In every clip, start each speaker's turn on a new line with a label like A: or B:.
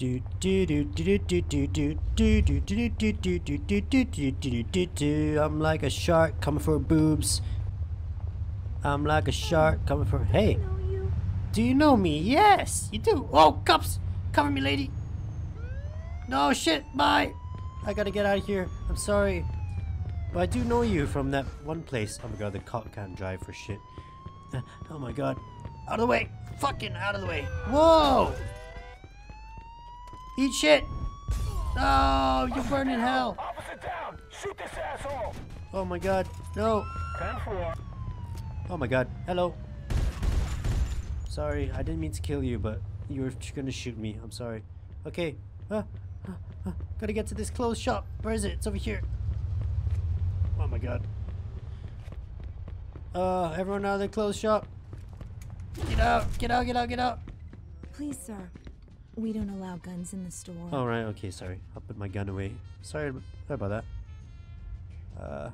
A: do do do do do do do do do do do do do do do do do do do I'm like a shark coming for boobs. I'm like a shark coming for hey. Do you know me? Yes, you do. Oh, cops! Cover me, lady. No shit. Bye. I gotta get out of here. I'm sorry. But I do know you from that one place. Oh my god, the cop can't drive for shit. Oh my god. Out of the way! Fucking out of the way! Whoa! Eat shit! Oh, you burn in hell!
B: Opposite down! Shoot this asshole!
A: Oh my god, no!
B: 10-4.
A: Oh my god, hello. Sorry, I didn't mean to kill you, but you were gonna shoot me. I'm sorry. Okay. Uh, uh, uh, gotta get to this clothes shop. Where is it? It's over here. Oh my god. Uh, everyone out of the clothes shop. Get out, get out, get out, get out.
C: Please, sir. We don't allow guns in the store.
A: All right, okay, sorry. I'll put my gun away. Sorry, sorry about that. Uh,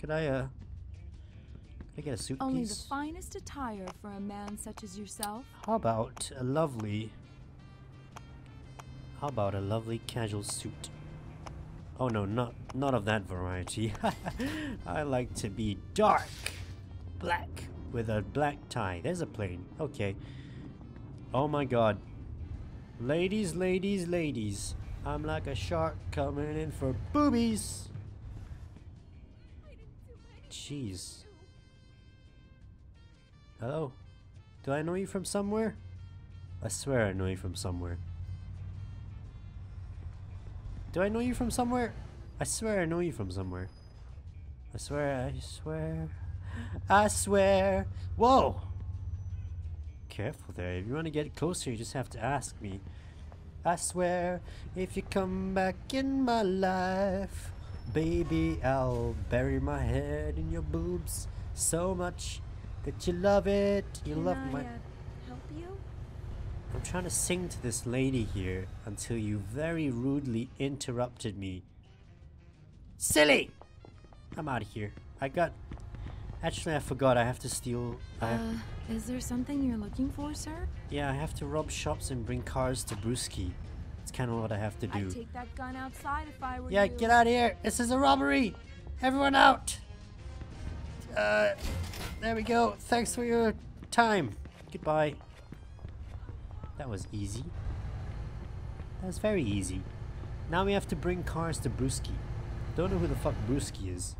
A: could I, uh, could I get a suit,
C: Only the finest attire for a man such as yourself.
A: How about a lovely, how about a lovely casual suit? Oh no, not, not of that variety. I like to be dark, black, with a black tie. There's a plane. Okay. Oh my god. Ladies, ladies, ladies. I'm like a shark coming in for boobies. Jeez. Hello? Do I know you from somewhere? I swear I know you from somewhere. Do I know you from somewhere? I swear I know you from somewhere. I swear, I swear, I swear. Whoa! Careful there. If you want to get closer, you just have to ask me. I swear, if you come back in my life, baby, I'll bury my head in your boobs so much that you love it. You
C: Can
A: love
C: I,
A: my.
C: uh, help you?
A: I'm trying to sing to this lady here until you very rudely interrupted me. Silly! I'm out of here. I got. Actually, I forgot. I have to steal.
C: Uh, is there something you're looking for, sir?
A: yeah, I have to rob shops and bring cars to Bruski. It's kind of what I have to do.
C: I'd take that gun outside if I were
A: Yeah,
C: you.
A: get out of here. This is a robbery. Everyone out. Uh, there we go. Thanks for your time. Goodbye. That was easy. That was very easy. Now we have to bring cars to Bruski. Don't know who the fuck Bruski is.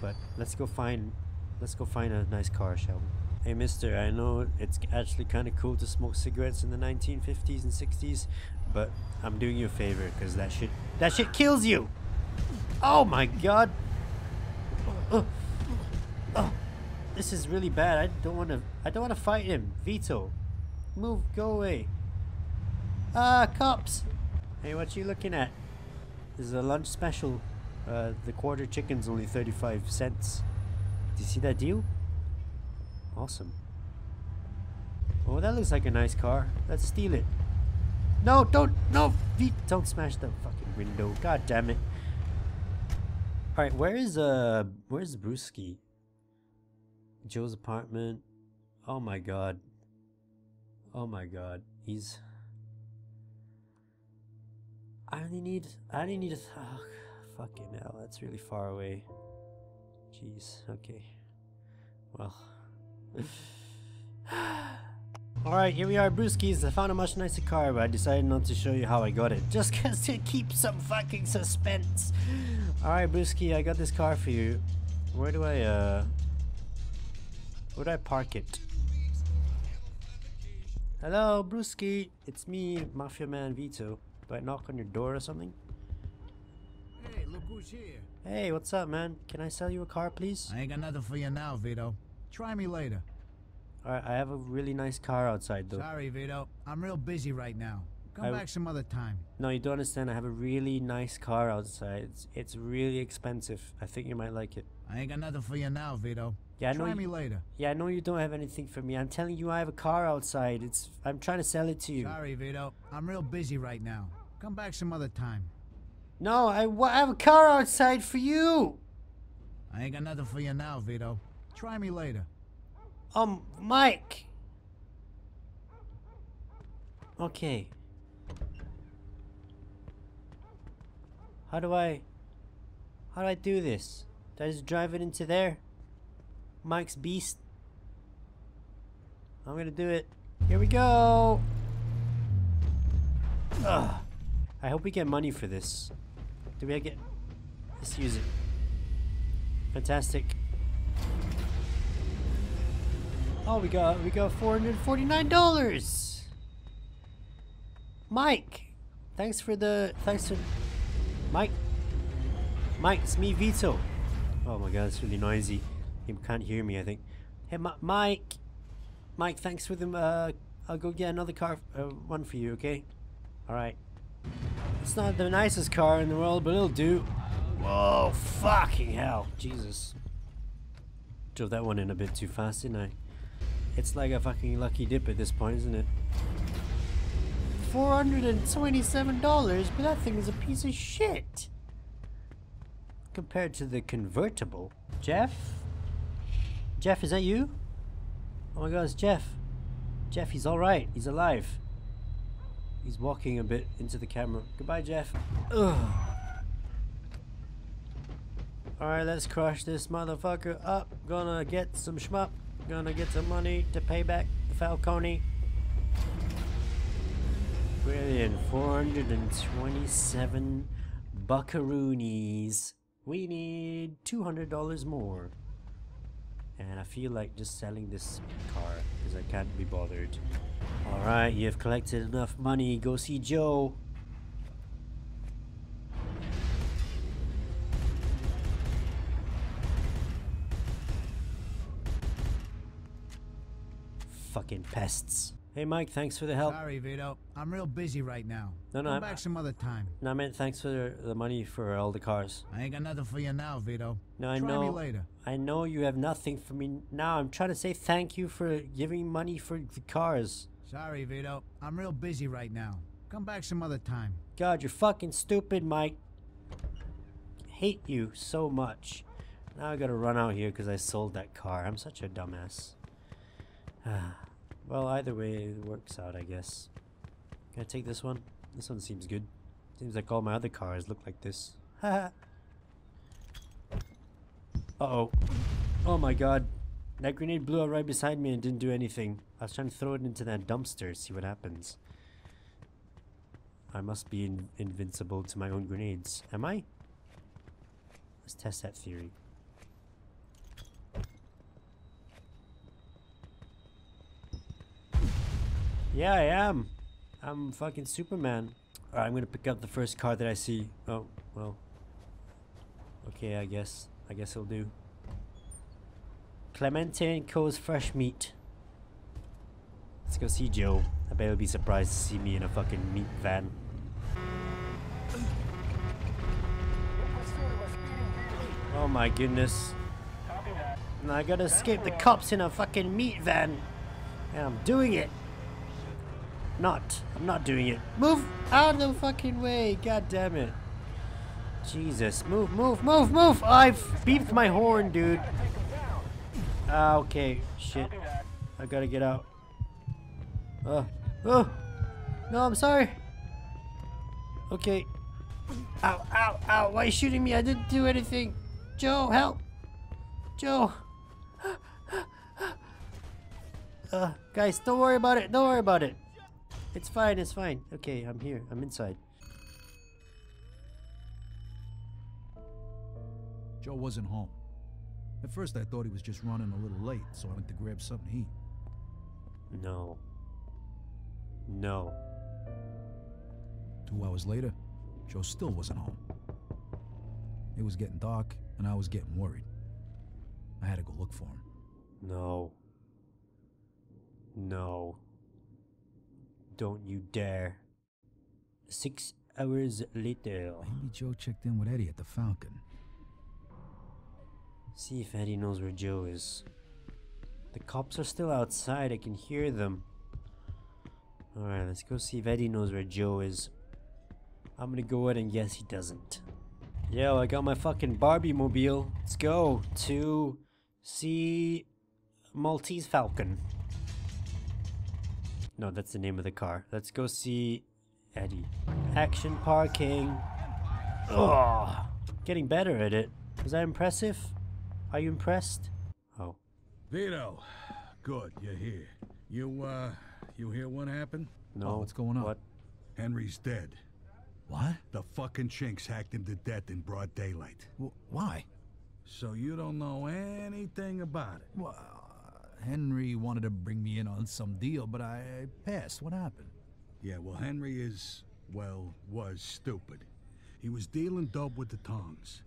A: But let's go find let's go find a nice car, shall we? Hey mister, I know it's actually kind of cool to smoke cigarettes in the 1950s and 60s, but I'm doing you a favor because that shit that shit kills you. Oh my god. Oh, oh, this is really bad. I don't want to I don't want to fight him. Vito. Move, go away. Ah, cops. Hey, what you looking at? This is a lunch special. Uh, the quarter chicken's only 35 cents. Do you see that deal? Awesome. Oh, that looks like a nice car. Let's steal it. No, don't, no, don't smash the fucking window. God damn it. Alright, where is, uh, where's Bruski? Joe's apartment. Oh my god. Oh my god. He's... I only need, I only need a, oh, fucking hell, that's really far away. Jeez, okay. Well. Alright, here we are, Bruski's. I found a much nicer car, but I decided not to show you how I got it. Just cause to keep some fucking suspense. Alright, Bruski, I got this car for you. Where do I, uh... Where do I park it? Hello, Bruski. It's me, Mafia Man Vito. Do I knock on your door or something?
D: Hey, look who's here.
A: Hey, what's up, man? Can I sell you a car, please?
D: I ain't got nothing for you now, Vito. Try me later.
A: Alright, I have a really nice car outside, though.
D: Sorry, Vito. I'm real busy right now. Come
A: I-
D: back some other time.
A: No, you don't understand. I have a really nice car outside. It's, it's really expensive. I think you might like it.
D: I ain't got nothing for you now, Vito.
A: Yeah, I know.
D: Try
A: You,
D: me later.
A: yeah, I know you don't have anything for me. I'm telling you, I have a car outside. It's. I'm trying to sell it to you.
D: Sorry, Vito. I'm real busy right now. Come back some other time.
A: No, I, have a car outside for you.
D: I ain't got nothing for you now, Vito. Try me later.
A: Um, Mike. Okay. How do I... How do I do this? Do I just drive it into there? Mike's beast? I'm gonna do it. Here we go! Ugh. I hope we get money for this. Do we get... Let's use it. Fantastic. Oh, we got we got four hundred forty nine dollars. Mike, thanks for the thanks for Mike. Mike, it's me, Vito. Oh my God, it's really noisy. He can't hear me. I think. Hey, Ma Mike. Mike, thanks for the. Uh, I'll go get another car, uh, one for you. Okay. All right. It's not the nicest car in the world, but it'll do. Whoa, fucking hell. Jesus. Drove that one in a bit too fast, didn't I? It's like a fucking lucky dip at this point, isn't it? $427, but that thing is a piece of shit. Compared to the convertible. Jeff? Jeff, is that you? Oh my god, it's Jeff. Jeff, he's alright. He's alive. He's walking a bit into the camera. Goodbye, Jeff. Ugh. Alright, let's crush this motherfucker up. Gonna get some shmup. Gonna get some money to pay back the Falcone. Brilliant. 427 buckaroonies. We need $200 more. And I feel like just selling this car because I can't be bothered. Alright, you've collected enough money. Go see Joe. Fucking pests. Hey Mike, thanks for the help.
D: Sorry, Vito. I'm real busy right now.
A: No, no,
D: Come
A: I'm-
D: back some other time.
A: No, I meant thanks for the, the money for all the cars.
D: I ain't got nothing for you now, Vito.
A: No, I
D: Try
A: know.
D: me later.
A: I know you have nothing for me now. I'm trying to say thank you for giving money for the cars.
D: Sorry, Vito. I'm real busy right now. Come back some other time.
A: God, you're fucking stupid, Mike. Hate you so much. Now I gotta run out here because I sold that car. I'm such a dumbass. well, either way, it works out, I guess. Can I take this one? This one seems good. Seems like all my other cars look like this. Haha. Uh-oh. Oh my god. That grenade blew up right beside me and didn't do anything. I was trying to throw it into that dumpster, see what happens. I must be in invincible to my own grenades. Am I? Let's test that theory. Yeah, I am. I'm fucking Superman. Alright, I'm gonna pick up the first car that I see. Oh, well. Okay, I guess. I guess it'll do. Clemente and Co's Fresh Meat. Let's go see Joe. I bet he'll be surprised to see me in a fucking meat van. Oh my goodness. And I gotta escape the cops in a fucking meat van. And I'm doing it. Not. I'm not doing it. Move out of the fucking way. God damn it. Jesus. Move, move, move, move. I've beeped my horn, dude. Ah, okay. Shit. I gotta get out. Oh. Oh. No, I'm sorry. Okay. Ow, ow, ow. Why are you shooting me? I didn't do anything. Joe, help. Joe. Uh, guys, don't worry about it. Don't worry about it. It's fine. It's fine. Okay, I'm here. I'm inside.
E: Joe wasn't home. At first, I thought he was just running a little late, so I went to grab something to eat.
A: No. No.
E: Two hours later, Joe still wasn't home. It was getting dark, and I was getting worried. I had to go look for him.
A: No. No. Don't you dare. Six hours later.
E: Maybe Joe checked in with Eddie at the Falcon.
A: See if Eddie knows where Joe is. The cops are still outside. I can hear them. Alright, let's go see if Eddie knows where Joe is. I'm gonna go ahead and guess he doesn't. Yo, I got my fucking Barbie mobile. Let's go to see Maltese Falcon. No, that's the name of the car. Let's go see Eddie. Action parking. Oh, getting better at it. Was that impressive? Are you impressed? Oh,
F: Vito, good, you're here. You, uh, you hear what happened?
A: no.
E: what's going on?
A: What?
F: Henry's dead.
E: What?
F: The fucking chinks hacked him to death in broad daylight.
E: Wh- why?
F: So you don't know anything about it?
E: Well, Henry wanted to bring me in on some deal, but I passed. What happened?
F: Yeah, well, Henry is, well, was stupid. He was dealing dope with the tongs.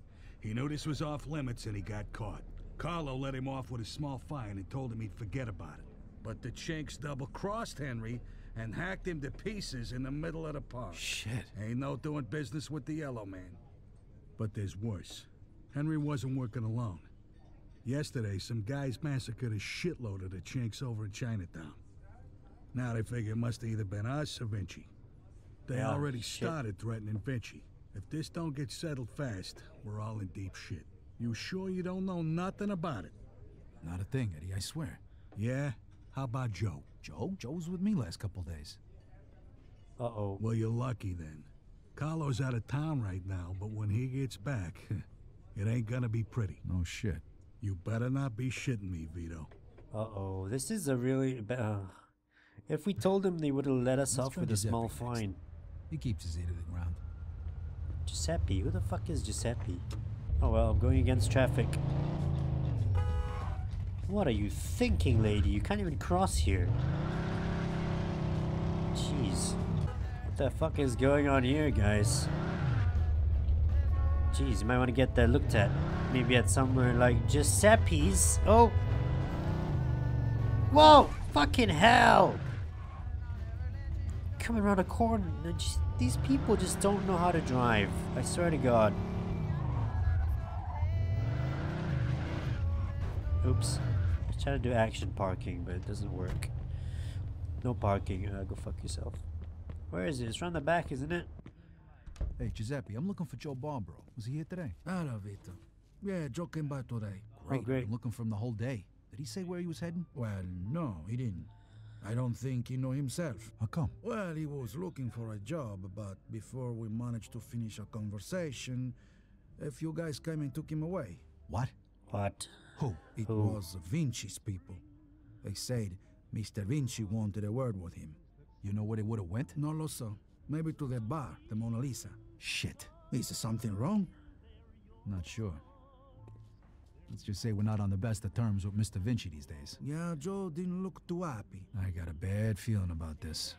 F: He knew this was off limits and he got caught. Carlo let him off with a small fine and told him he'd forget about it. But the chinks double-crossed Henry and hacked him to pieces in the middle of the park.
E: Shit.
F: Ain't no doing business with the Yellow Man. But there's worse. Henry wasn't working alone. Yesterday, some guys massacred a shitload of the chinks over in Chinatown. Now they figure it must have either been us or Vinci. They
A: Yeah,
F: already
A: shit.
F: started threatening Vinci. If this don't get settled fast, we're all in deep shit. You sure you don't know nothing about it?
E: Not a thing, Eddie, I swear.
F: Yeah? How about Joe?
E: Joe? Joe was with me last couple days.
A: Uh-oh.
F: Well, you're lucky then. Carlo's out of town right now, but when he gets back, it ain't gonna be pretty.
E: No shit.
F: You better not be shitting me, Vito.
A: Uh-oh. This is a really... ba- Uh, if we told him they would have let us
E: Let's
A: off with a small fine.
E: He keeps his ear to the ground.
A: Giuseppe? Who the fuck is Giuseppe? Oh well, I'm going against traffic. What are you thinking, lady? You can't even cross here. Jeez. What the fuck is going on here, guys? Jeez, you might want to get that looked at. Maybe at somewhere like Giuseppe's. Oh! Whoa! Fucking hell! Coming around a corner. and just- These people just don't know how to drive. I swear to God. Oops. I was trying to do action parking, but it doesn't work. No parking. Uh, go fuck yourself. Where is it? It's around the back, isn't it?
E: Hey, Giuseppe, I'm looking for Joe Barbaro. Was he here today?
D: Hello, Vito. Yeah, Joe came by today.
E: Great.
A: great.
E: I'm looking for him the whole day. Did he say where he was heading?
D: Well, no, he didn't. I don't think he knew himself.
E: How come?
D: Well, he was looking for a job, but before we managed to finish a conversation, a few guys came and took him away.
E: What?
A: What?
E: Who?
D: It
A: Who?
D: was Vinci's people. They said Mr. Vinci wanted a word with him.
E: You know where they would have went?
D: No lo so. Maybe to the bar, the Mona Lisa.
E: Shit.
D: Is something wrong?
E: Not sure. Let's just say we're not on the best of terms with Mr. Vinci these days.
D: Yeah, Joe didn't look too happy.
E: I got a bad feeling about this.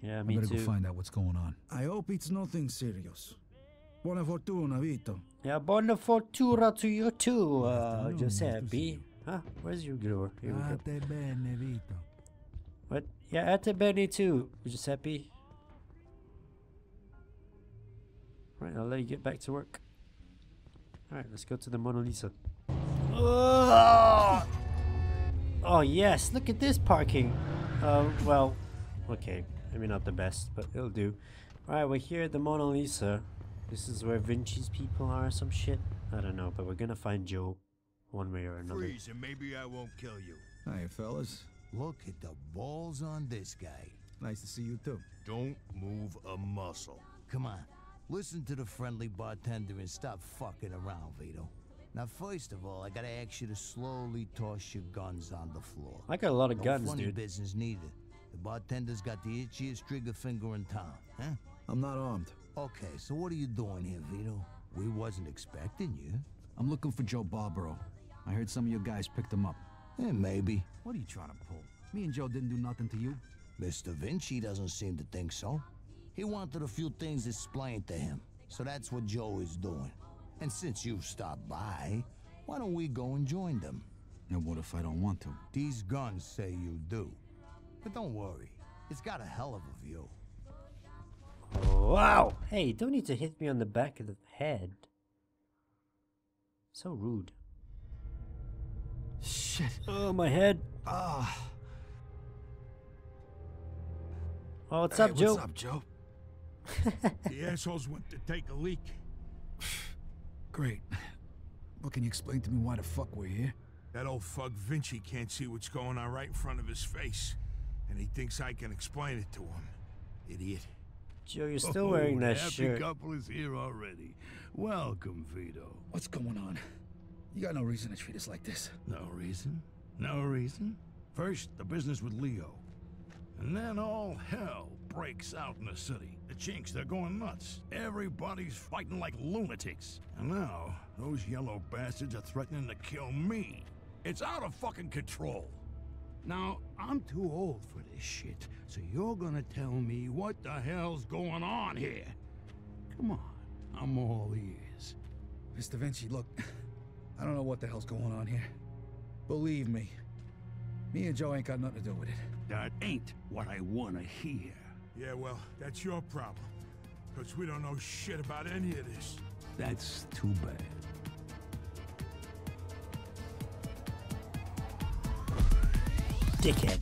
A: Yeah, me I
E: better
A: too.
E: go find out what's going on.
D: I hope it's nothing serious. Buona fortuna, Vito.
A: Yeah, buona fortuna to you too, uh,
E: afternoon, to
A: Giuseppe.
E: you.
A: Huh? Where's your door? Here we go.
E: Bene, Vito.
A: What? Yeah, at the Benny too, Giuseppe. Right, I'll let you get back to work. Alright, let's go to the Mona Lisa. Oh, oh yes, look at this parking. Uh, well, okay, maybe not the best, but it'll do. Alright, we're here at the Mona Lisa. This is where Vinci's people are or some shit. I don't know, but we're gonna find Joe. One way or another.
G: Freeze, and maybe I won't kill you.
D: Hi, fellas.
G: Look at the balls on this guy.
D: Nice to see you too.
G: Don't move a muscle. Come on, listen to the friendly bartender and stop fucking around, Vito. Now, first of all, I gotta ask you to slowly toss your guns on the floor.
A: I got a lot of
G: no
A: guns,
G: funny
A: dude.
G: business neither. The bartender's got the itchiest trigger finger in town, huh?
D: I'm not armed.
G: Okay, so what are you doing here, Vito? We wasn't expecting you.
E: I'm looking for Joe Barbaro. I heard some of your guys picked him up.
G: Eh, maybe.
E: What are you trying to pull? Me and Joe didn't do nothing to you.
G: Mr. Vinci doesn't seem to think so. He wanted a few things explained to him, so that's what Joe is doing. And since you've stopped by, why don't we go and join them?
E: And what if I don't want to?
G: These guns say you do. But don't worry, it's got a hell of a view.
A: Wow! Hey, don't need to hit me on the back of the head. So rude.
E: Shit.
A: Oh, my head.
E: Ah.
A: Oh, what's
E: Hey,
A: up, Joe?
E: What's up, Joe?
F: The assholes went to take a leak.
E: Great. What can you explain to me why the fuck we're here?
H: That old fuck Vinci can't see what's going on right in front of his face. And he thinks I can explain it to him. Idiot.
A: Joe, you're still wearing
I: Oh,
A: that
I: the happy
A: shirt.
I: couple is here already. Welcome, Vito.
E: What's going on? You got no reason to treat us like this.
I: No reason? No reason? First, the business with Leo. And then all hell breaks out in the city. The chinks, they're going nuts. Everybody's fighting like lunatics. And now, those yellow bastards are threatening to kill me. It's out of fucking control. Now, I'm too old for this shit, so you're gonna tell me what the hell's going on here. Come on, I'm all ears.
E: Mr. Vinci, look, I don't know what the hell's going on here. Believe me, me and Joe ain't got nothing to do with it.
I: That ain't what I wanna hear.
H: Yeah, well, that's your problem. Because we don't know shit about any of this.
I: That's too bad.
A: Dickhead.